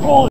Oh,